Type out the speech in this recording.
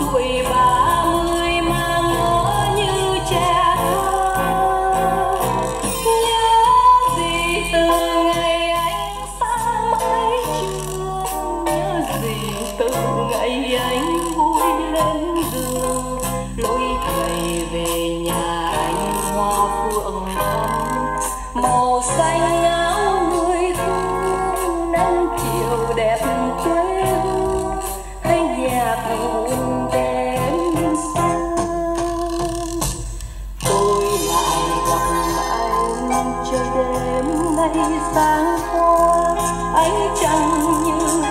tuổi ba trời đêm nay sáng qua ánh trăng như